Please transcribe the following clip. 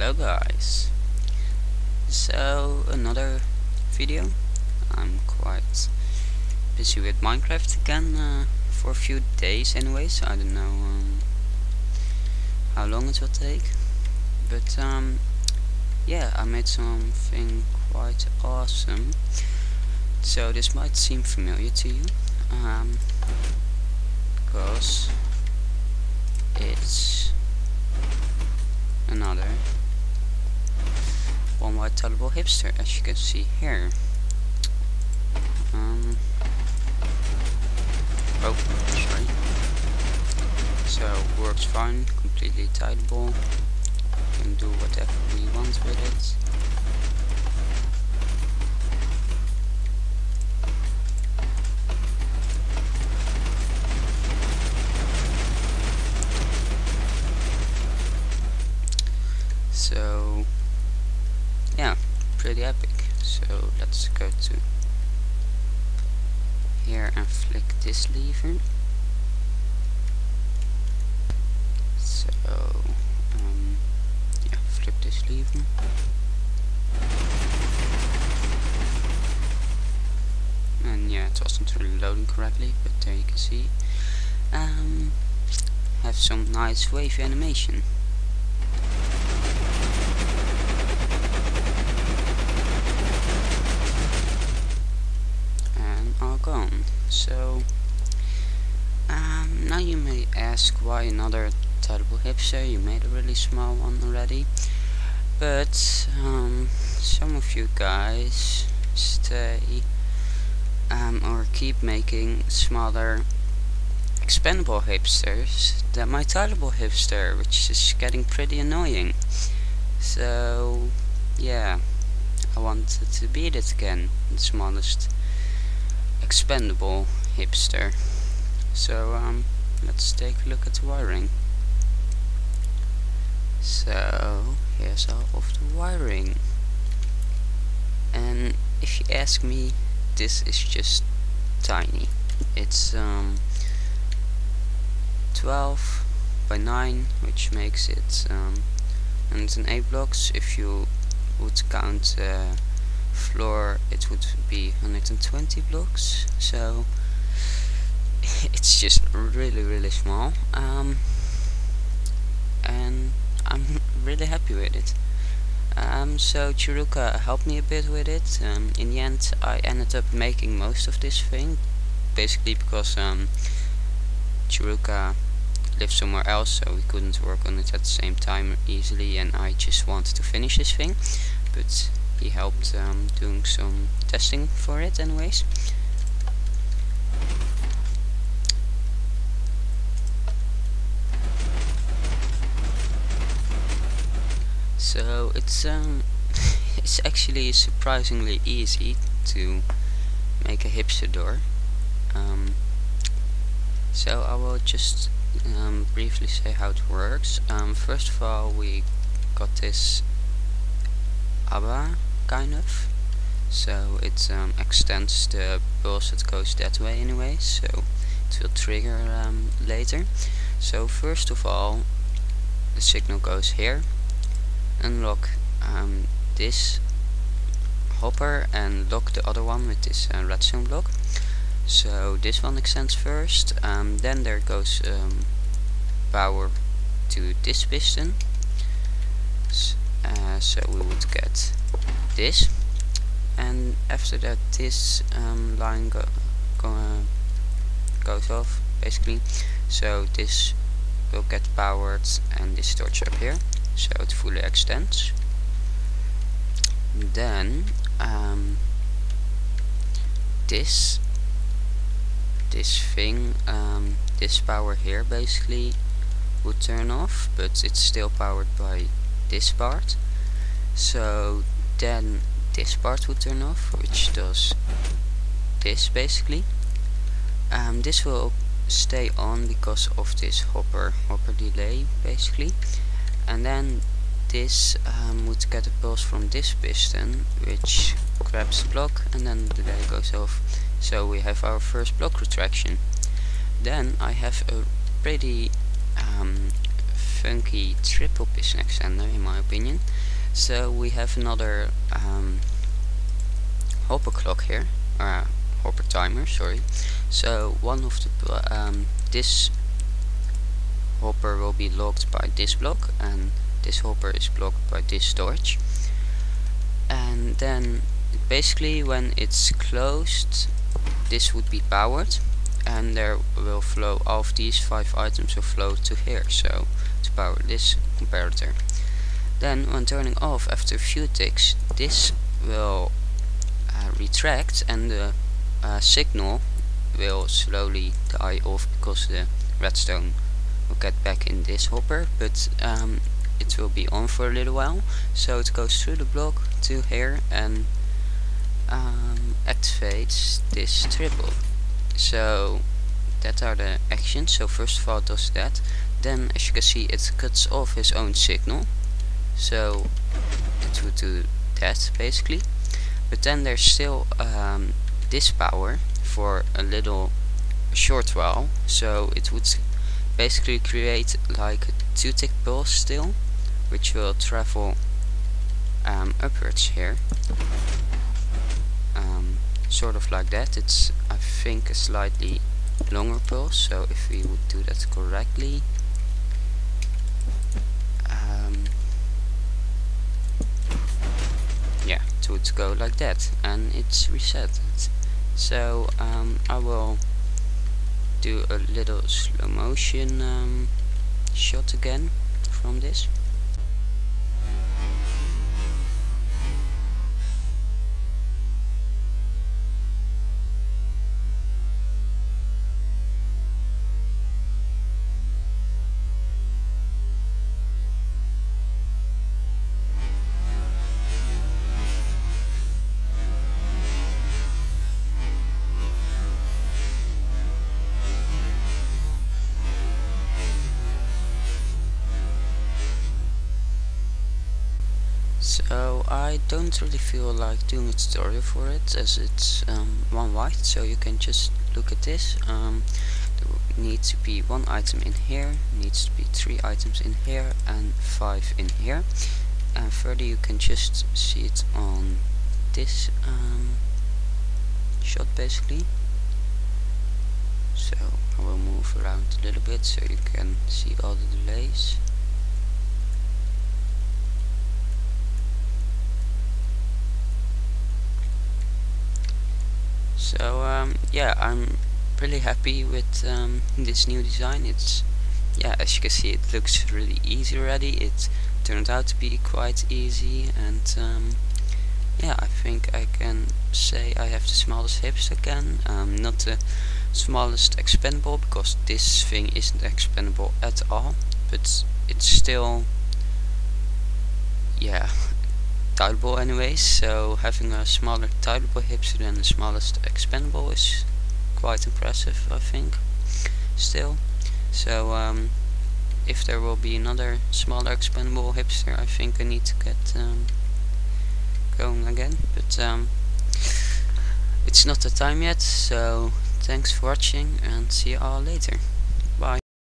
Hello guys. So another video. I'm quite busy with Minecraft again uh, for a few days anyways. I don't know um, how long it will take. But um, yeah, I made something quite awesome. So this might seem familiar to you. Um, because it's another one wide hipster as you can see here. Um oh sorry. So works fine completely tileable can do whatever we want with it so yeah pretty epic. So let's go to here and flick this lever. So um, yeah flip this lever. And yeah it wasn't really loading correctly but there you can see. Um, have some nice wave animation So um, now you may ask why another tileable hipster, you made a really small one already. But um, some of you guys stay um, or keep making smaller expendable hipsters than my tileable hipster, which is getting pretty annoying. So yeah, I wanted to beat it again, the smallest expendable hipster. So um, let's take a look at the wiring. So here's all of the wiring. And if you ask me, this is just tiny. It's um, 12 by 9, which makes it um, 108 blocks. If you would count uh, floor it would be 120 blocks. So it's just really really small. Um, and I'm really happy with it. Um, so Jaruca helped me a bit with it. Um, in the end I ended up making most of this thing basically because um, Jaruca lived somewhere else so we couldn't work on it at the same time easily and I just wanted to finish this thing. But he helped um, doing some testing for it anyways. So it's um it's actually surprisingly easy to make a hipster door. Um, so I will just um, briefly say how it works. Um, first of all we got this ABBA kind of. So it um, extends the pulse that goes that way anyway so it will trigger um, later. So first of all the signal goes here. Unlock um, this hopper and lock the other one with this uh, redstone block. So this one extends first um, then there goes um, power to this piston. Uh, so we would get this. And after that this um, line go, go uh, goes off basically. So this will get powered and this torch up here. So it fully extends. Then um, this this thing um, this power here basically would turn off but it's still powered by this part. So then this part would turn off which does this basically. Um, this will stay on because of this hopper hopper delay basically. And then this um, would get a pulse from this piston which grabs the block and then the delay goes off. So we have our first block retraction. Then I have a pretty um, funky triple piston extender in my opinion. So we have another um, hopper clock here, or uh, hopper timer, sorry. So one of the um, this hopper will be locked by this block and this hopper is blocked by this storage and then basically when it's closed this would be powered and there will flow all of these five items will flow to here so to power this comparator then when turning off after a few ticks this will uh, retract and the uh, signal will slowly die off because the redstone will get back in this hopper but um, it will be on for a little while. So it goes through the block to here and um, activates this triple. So that are the actions. So first of all it does that. Then as you can see it cuts off his own signal so it would do that basically. But then there's still um, this power for a little short while. So it would basically create like a two tick pulse still which will travel um, upwards here. Um, sort of like that. It's I think a slightly longer pulse so if we would do that correctly would go like that and it's reset. So um, I will do a little slow motion um, shot again from this So I don't really feel like doing a tutorial for it as it's um, one wide so you can just look at this. Um, there needs to be one item in here needs to be three items in here and five in here. And further you can just see it on this um, shot basically. So I will move around a little bit so you can see all the delays so um, yeah I'm really happy with um, this new design. It's yeah as you can see it looks really easy already. It turned out to be quite easy and um, yeah I think I can say I have the smallest hips again. Um, not the smallest expendable because this thing isn't expendable at all but it's still yeah tileable anyways, so having a smaller tileable hipster than the smallest expendable is quite impressive I think, still. So um, if there will be another smaller expendable hipster I think I need to get um, going again, but um, it's not the time yet, so thanks for watching and see you all later.